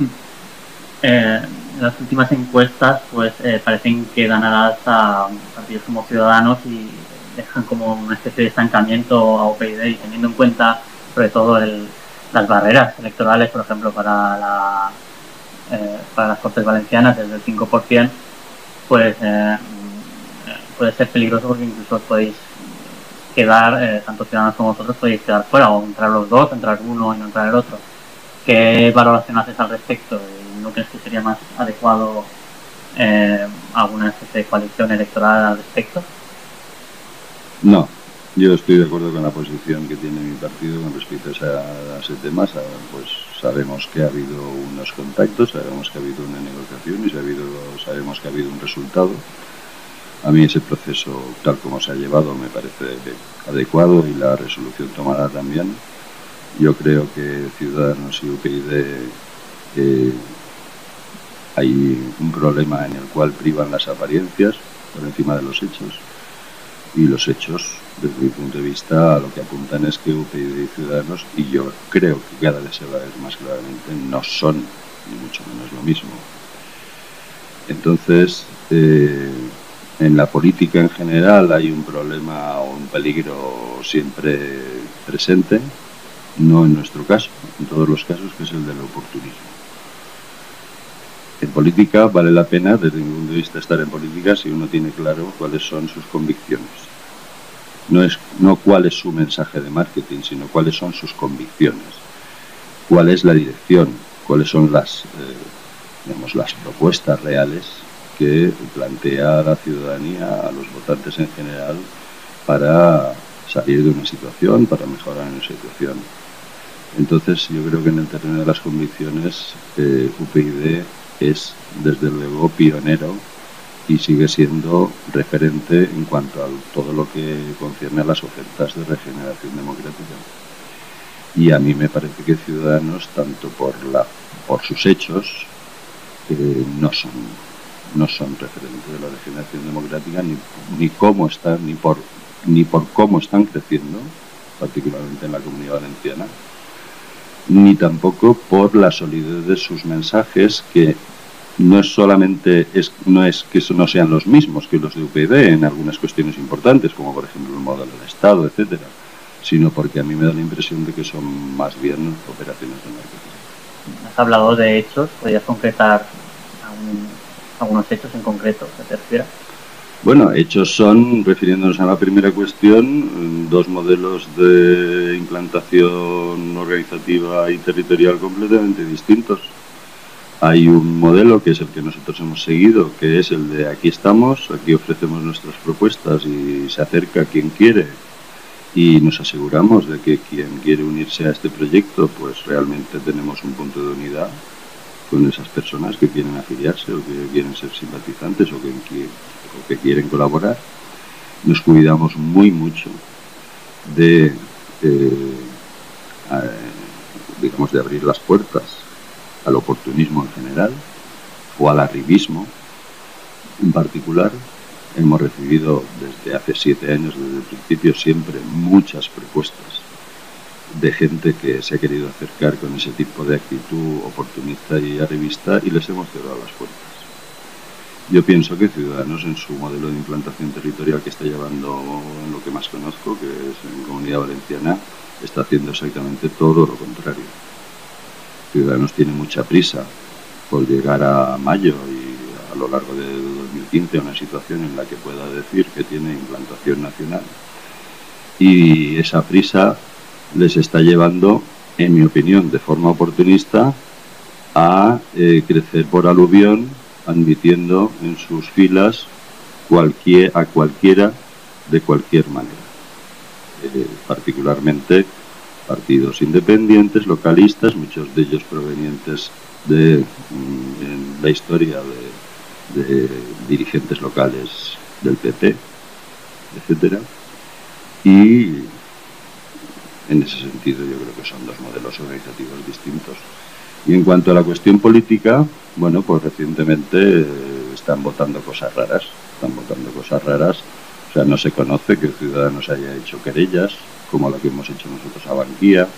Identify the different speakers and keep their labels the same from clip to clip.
Speaker 1: Eh, las últimas encuestas pues eh, parecen que ganadas a partidos como Ciudadanos y dejan como una especie de estancamiento a OPID y teniendo en cuenta sobre todo las barreras electorales, por ejemplo, para, la, eh, para las Cortes Valencianas desde el 5%, pues eh, puede ser peligroso porque incluso podéis quedar, tanto Ciudadanos como vosotros, podéis quedar fuera o entrar los dos, entrar uno y no entrar el otro. ¿Qué valoración haces al respecto? ¿No crees que sería más adecuado eh, alguna especie de coalición electoral al respecto?
Speaker 2: No, yo estoy de acuerdo con la posición que tiene mi partido con respecto a, ese tema. Pues sabemos que ha habido unos contactos, sabemos que ha habido una negociación y sabemos que ha habido un resultado. A mí ese proceso, tal como se ha llevado, me parece adecuado y la resolución tomada también. Yo creo que Ciudadanos y UPyD eh, hay un problema en el cual privan las apariencias por encima de los hechos y los hechos, desde mi punto de vista, lo que apuntan es que UPyD y Ciudadanos, y yo creo que cada vez se va a ver más claramente, no son ni mucho menos lo mismo. Entonces, eh, en la política en general hay un problema o un peligro siempre presente, no en nuestro caso, en todos los casos, que es el del oportunismo. En política vale la pena, desde mi punto de vista, estar en política si uno tiene claro cuáles son sus convicciones. No es no cuál es su mensaje de marketing, sino cuáles son sus convicciones. Cuál es la dirección, cuáles son las, eh, las propuestas reales que plantea la ciudadanía, a los votantes en general, para salir de una situación, para mejorar una situación. Entonces yo creo que en el terreno de las convicciones eh, UPyD es desde luego pionero y sigue siendo referente en cuanto a todo lo que concierne a las ofertas de regeneración democrática. Y a mí me parece que Ciudadanos, tanto por, la, por sus hechos, eh, no, son, no son referentes de la regeneración democrática, ni, ni cómo están, ni por, ni por cómo están creciendo, particularmente en la comunidad valenciana, ni tampoco por la solidez de sus mensajes que no es solamente es, no es que no sean los mismos que los de UPyD en algunas cuestiones importantes, como por ejemplo el modelo del Estado, etcétera, sino porque a mí me da la impresión de que son más bien operaciones de marketing.
Speaker 1: Has hablado de hechos, ¿podrías concretar algunos hechos en concreto que te
Speaker 2: Bueno, hechos son, refiriéndonos a la primera cuestión, dos modelos de implantación organizativa y territorial completamente distintos. Hay un modelo que es el que nosotros hemos seguido, que es el de aquí estamos, aquí ofrecemos nuestras propuestas y se acerca quien quiere. Y nos aseguramos de que quien quiere unirse a este proyecto, pues realmente tenemos un punto de unidad con esas personas que quieren afiliarse o que quieren ser simpatizantes o que, quieren colaborar. Nos cuidamos muy mucho de, eh, digamos, de abrir las puertas al oportunismo en general o al arribismo en particular. Hemos recibido desde hace siete años, desde el principio, siempre muchas propuestas de gente que se ha querido acercar con ese tipo de actitud oportunista y arribista y les hemos cerrado las puertas. Yo pienso que Ciudadanos en su modelo de implantación territorial que está llevando en lo que más conozco, que es en Comunidad Valenciana, está haciendo exactamente todo lo contrario Ciudadanos tiene mucha prisa por llegar a mayo y a lo largo de 2015 a una situación en la que pueda decir que tiene implantación nacional. Y esa prisa les está llevando, en mi opinión, de forma oportunista, a eh, crecer por aluvión, admitiendo en sus filas cualquier, a cualquiera de cualquier manera. Eh, particularmente partidos independientes, localistas, muchos de ellos provenientes de mm, la historia de, dirigentes locales del PP, etcétera. Y en ese sentido yo creo que son dos modelos organizativos distintos. Y en cuanto a la cuestión política, bueno, pues recientemente eh, están votando cosas raras, están votando cosas raras, o sea, no se conoce que Ciudadanos haya hecho querellas, como la que hemos hecho nosotros a Banquía,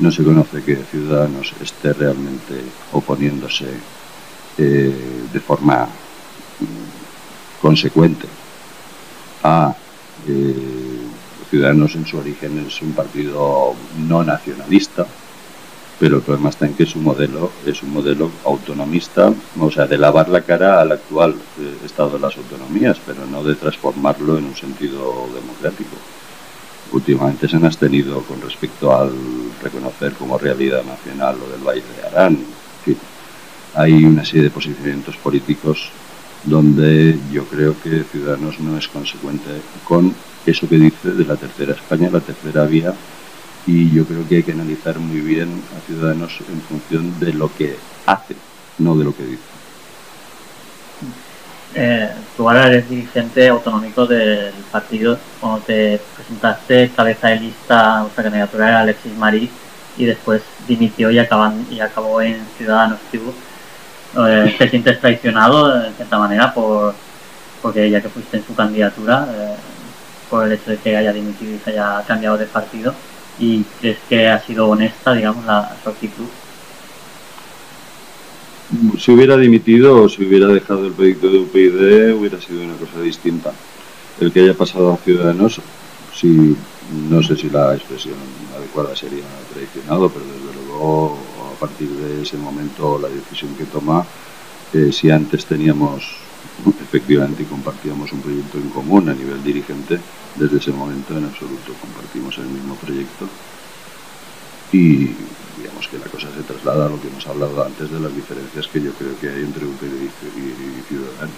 Speaker 2: no se conoce que Ciudadanos esté realmente oponiéndose eh, de forma mm, consecuente a eh, Ciudadanos en su origen es un partido no nacionalista, pero el problema está en que su modelo es un modelo autonomista, o sea, de lavar la cara al actual eh, estado de las autonomías, pero no de transformarlo en un sentido democrático. Últimamente se han abstenido con respecto al reconocer como realidad nacional lo del Valle de Arán. hay una serie de posicionamientos políticos donde yo creo que Ciudadanos no es consecuente con eso que dice de la tercera España, la tercera vía, y yo creo que hay que analizar muy bien a Ciudadanos en función de lo que hace, no de lo que dice.
Speaker 1: Eh, tú ahora eres dirigente autonómico del partido. Cuando te presentaste cabeza de lista, nuestra candidatura era Alexis Marí y después dimitió y, acaban, y acabó en Ciudadanos eh, ¿Te sientes traicionado de cierta manera por porque ya que fuiste en su candidatura, eh, por el hecho de que haya dimitido y se haya cambiado de partido? ¿Y crees que ha sido honesta, digamos, la, su actitud?
Speaker 2: Si hubiera dimitido o si hubiera dejado el proyecto de UPyD hubiera sido una cosa distinta. El que haya pasado a Ciudadanos, si, no sé si la expresión adecuada sería traicionado, pero desde luego a partir de ese momento la decisión que toma, eh, si antes teníamos efectivamente compartíamos un proyecto en común a nivel dirigente, desde ese momento en absoluto compartimos el mismo proyecto y digamos que la cosa se traslada a lo que hemos hablado antes de las diferencias que yo creo que hay entre UPyD y, Ciudadanos.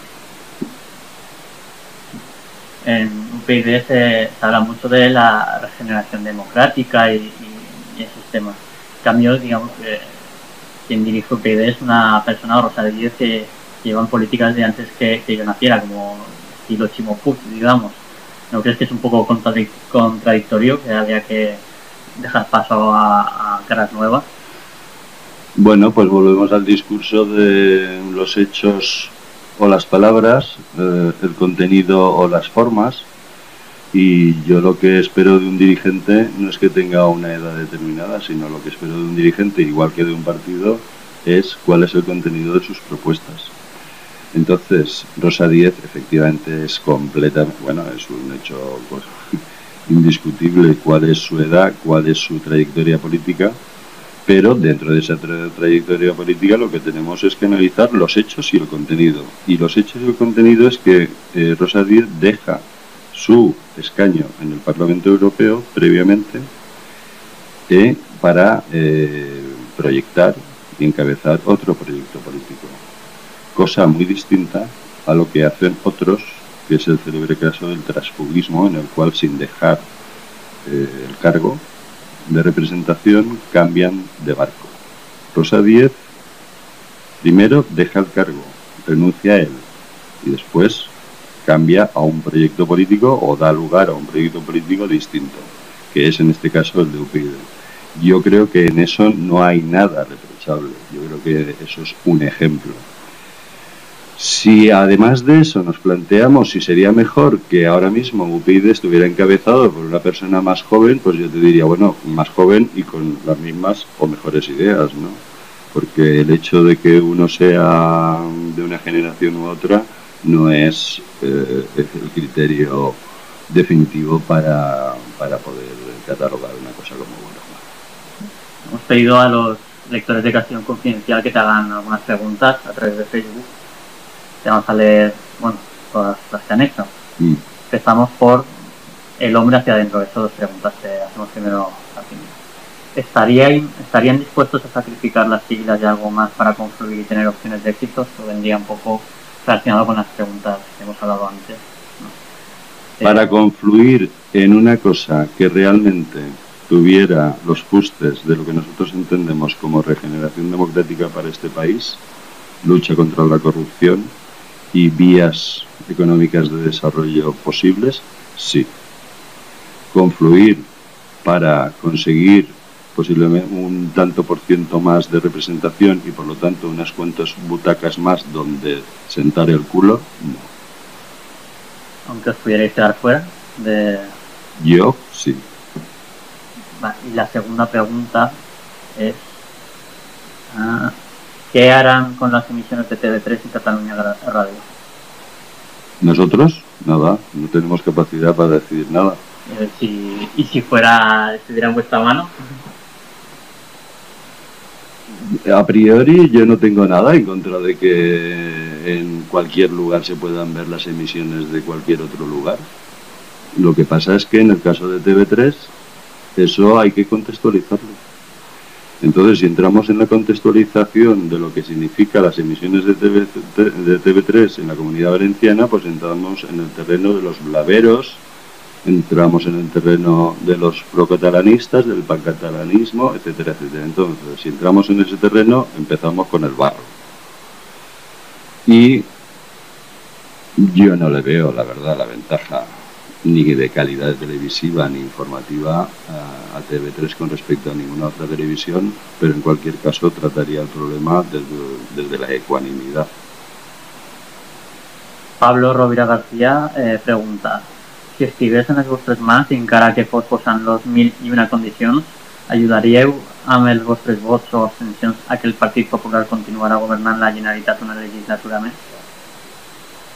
Speaker 1: En UPyD se, habla mucho de la regeneración democrática y, esos temas. En cambio, digamos que quien dirige UPyD es una persona, Rosa de Díez, que llevan políticas de antes que, yo naciera, como estilo Chimo digamos. ¿No crees que es un poco contradictorio que había que dejar paso a, caras nuevas?
Speaker 2: Bueno, pues volvemos al discurso de los hechos o las palabras, eh, el contenido o las formas. Y yo lo que espero de un dirigente no es que tenga una edad determinada, sino lo que espero de un dirigente, igual que de un partido, es cuál es el contenido de sus propuestas. Entonces, Rosa Díez efectivamente es completa, bueno, es un hecho pues, indiscutible cuál es su edad, cuál es su trayectoria política, pero dentro de esa trayectoria política lo que tenemos es que analizar los hechos y el contenido. Y los hechos y el contenido es que eh, Rosa Díez deja su escaño en el Parlamento Europeo previamente eh, para eh, proyectar y encabezar otro proyecto político cosa muy distinta a lo que hacen otros, que es el célebre caso del transfugismo, en el cual sin dejar eh, el cargo de representación cambian de barco. Rosa Díez primero deja el cargo, renuncia a él y después cambia a un proyecto político o da lugar a un proyecto político distinto, que es en este caso el de UPyD. Yo creo que en eso no hay nada reprochable, yo creo que eso es un ejemplo si además de eso nos planteamos si sería mejor que ahora mismo UPyD estuviera encabezado por una persona más joven, pues yo te diría, bueno, más joven y con las mismas o mejores ideas, ¿no? Porque el hecho de que uno sea de una generación u otra no es eh, el criterio definitivo para, para poder catalogar una cosa como buena.
Speaker 1: Hemos pedido a los lectores de Castellón Confidencial que te hagan algunas preguntas a través de Facebook vamos a leer, bueno, todas las que han hecho. Mm. Empezamos por el hombre hacia adentro, eso dos preguntas que hacemos primero ¿Estarían, ¿Estarían dispuestos a sacrificar las siglas y algo más para confluir y tener opciones de éxito? ¿O vendría un poco relacionado con las preguntas que hemos hablado antes?
Speaker 2: Para eh, confluir en una cosa que realmente tuviera los fustes de lo que nosotros entendemos como regeneración democrática para este país, lucha contra la corrupción, y vías económicas de desarrollo posibles, sí. Confluir para conseguir posiblemente un tanto por ciento más de representación y por lo tanto unas cuantas butacas más donde sentar el culo, no.
Speaker 1: Aunque os pudierais quedar fuera de...
Speaker 2: Yo, sí.
Speaker 1: y la segunda pregunta es ah, ¿qué harán con las emisiones de TV3 y Cataluña Radio?
Speaker 2: Nosotros, nada, no tenemos capacidad para decidir nada.
Speaker 1: Eh, si, y si fuera, estuviera en vuestra mano.
Speaker 2: A priori yo no tengo nada en contra de que en cualquier lugar se puedan ver las emisiones de cualquier otro lugar. Lo que pasa es que en el caso de TV3 eso hay que contextualizarlo. Entonces, si entramos en la contextualización de lo que significa las emisiones de, TV, de TV3 en la comunidad valenciana, pues entramos en el terreno de los blaveros, entramos en el terreno de los procatalanistas, del pancatalanismo, etcétera, etcétera. Entonces, si entramos en ese terreno, empezamos con el barro. Y yo no le veo, la verdad, la ventaja ni de calidad televisiva ni informativa a, TV3 con respecto a ninguna otra televisión, pero en cualquier caso trataría el problema desde, la ecuanimidad.
Speaker 1: Pablo Rovira García eh, pregunta si estigués en els vostres mans encara que fos posant los mil i una condicions, ajudaríeu amb els vostres vots o abstencions a que el Partit Popular continuara governant la Generalitat una legislatura més?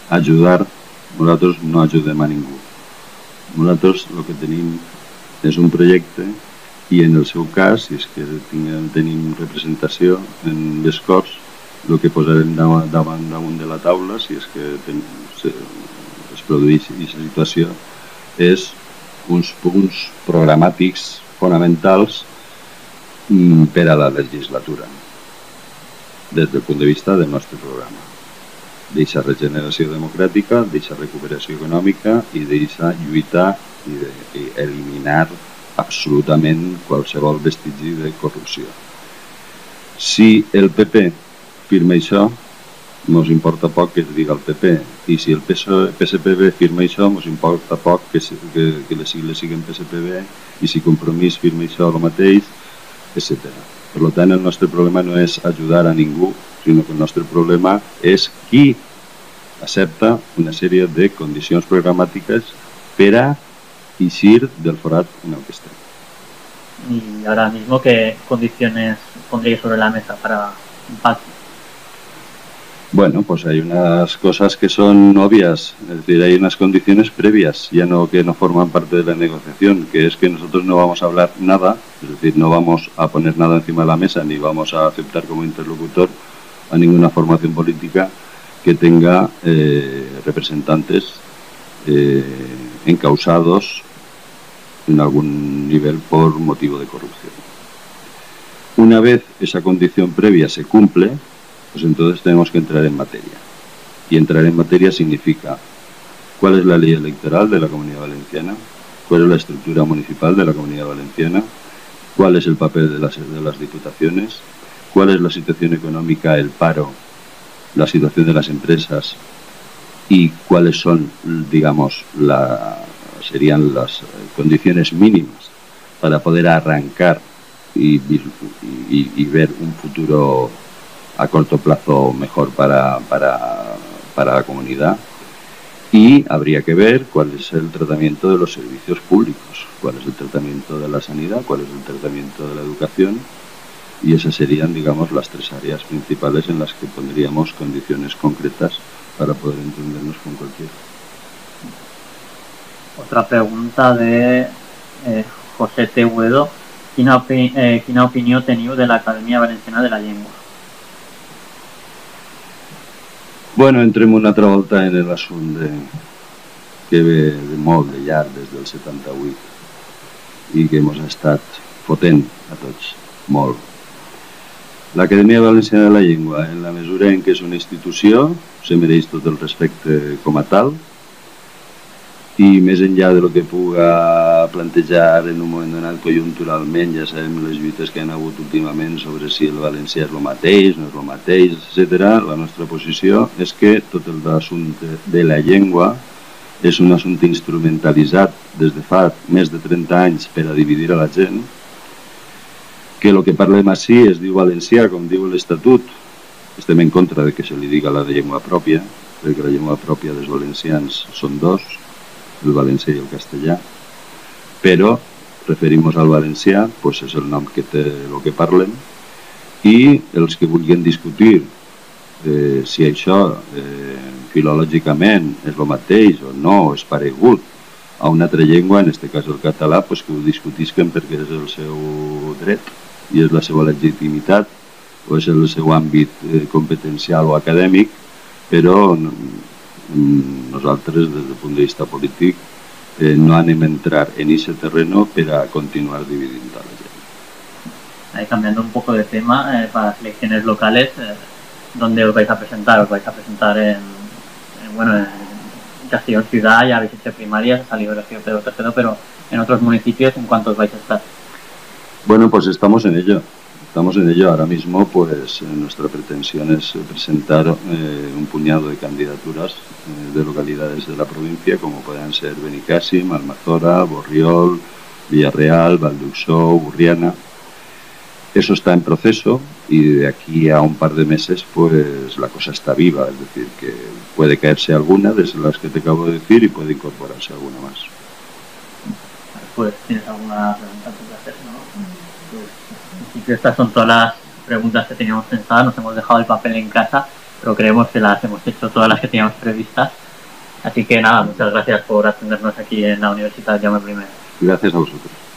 Speaker 2: Ajudar, nosaltres no ajudem a ningú. Nosaltres el que tenim és un projecte i en el seu cas, si és que tinguem, tenim representació en les Corts, el que posarem davant, davant, damunt de la taula, si és que ten, se, es produeix aquesta situació, és uns punts programàtics fonamentals mm, per a la legislatura, des del punt de vista del nostre programa d'eixa regeneració democràtica, d'eixa recuperació econòmica i d'eixa lluita i, de, i eliminar absolutament qualsevol vestigi de corrupció. Si el PP firma això, ens importa poc que es diga el PP, i si el PSPB firma això, ens importa poc que, que, que les sigles siguin PSPB, i si Compromís firma això el mateix, etc. Per tant, el nostre problema no és ajudar a ningú, sinó que el nostre problema és qui accepta una sèrie de condicions programàtiques per a eixir del forat en el que estem.
Speaker 1: Y ahora mismo, ¿qué condiciones pondréis sobre la mesa para un pacto?
Speaker 2: Bueno, pues hay unas cosas que son obvias, es decir, hay unas condiciones previas, ya no que no forman parte de la negociación, que es que nosotros no vamos a hablar nada, es decir, no vamos a poner nada encima de la mesa ni vamos a aceptar como interlocutor a ninguna formación política que tenga eh, representantes eh, encausados en algún nivel por motivo de corrupción. Una vez esa condición previa se cumple, pues entonces tenemos que entrar en materia. Y entrar en materia significa cuál es la ley electoral de la Comunidad Valenciana, cuál es la estructura municipal de la Comunidad Valenciana, cuál es el papel de las, de las diputaciones, cuál es la situación económica, el paro la situación de las empresas y cuáles son, digamos, la, serían las condiciones mínimas para poder arrancar y, y, ver un futuro a corto plazo mejor para, para, para la comunidad. Y habría que ver cuál es el tratamiento de los servicios públicos, cuál es el tratamiento de la sanidad, cuál es el tratamiento de la educación y esas serían, digamos, las tres áreas principales en las que pondríamos condiciones concretas para poder entendernos con cualquiera.
Speaker 1: Otra pregunta de eh, José Tehuedo. ¿Qué opi eh, opinión tenido de la Academia Valenciana de la Lengua?
Speaker 2: Bueno, entrem una altra volta en l'assumpte que ve de molt de llarg des del 78 i que hemos estat fotent a tots molt L'Acadèmia Valenciana de la Llengua, en la mesura en què és una institució, se mereix tot el respecte com a tal, i més enllà de lo que puga plantejar en un moment donat conjunturalment, ja sabem les lluites que han hagut últimament sobre si el valencià és el mateix, no és el mateix, etc. La nostra posició és que tot el assumpte de la llengua és un assumpte instrumentalitzat des de fa més de 30 anys per a dividir a la gent, que el que parlem així es diu valencià, com diu l'Estatut. Estem en contra de que se li diga la de llengua pròpia, perquè la llengua pròpia dels valencians són dos, el valencià i el castellà, però referimos al valencià, pues és el nom que té el que parlen, i els que vulguin discutir eh, si això eh, filològicament és el mateix o no, o és paregut a una altra llengua, en aquest cas el català, pues que ho discutisquen perquè és el seu dret i és la seva legitimitat o és el seu àmbit eh, competencial o acadèmic, però mm, nosaltres, des del punt de vista polític, eh, no anem a entrar en ese terreno per a continuar dividint a la gent.
Speaker 1: Ahí cambiando un poco de tema, eh, para las elecciones locales, eh, ¿dónde os vais a presentar? ¿Os vais a presentar en, en bueno, en Castellón Ciudad? Ya habéis hecho primarias, ha salido elegido Pedro III, pero en otros municipios, ¿en cuántos vais a estar?
Speaker 2: Bueno, pues estamos en ello. Estamos en ello ahora mismo, pues nuestra pretensión es presentar eh, un puñado de candidaturas eh, de localidades de la provincia, como puedan ser Benicàssim, Almazora, Borriol, Villarreal, Valduxó, Burriana. Eso está en proceso y de aquí a un par de meses pues la cosa está viva, es decir, que puede caerse alguna de las que te acabo de decir y puede incorporarse alguna más.
Speaker 1: Pues tienes alguna pregunta que hacer, ¿no? estas son todas las preguntas que teníamos pensadas, nos hemos dejado el papel en casa, pero creemos que las hemos hecho todas las que teníamos previstas. Así que nada, muchas gracias por atendernos aquí en la Universidad de Llame Primero.
Speaker 2: Gracias a vosotros.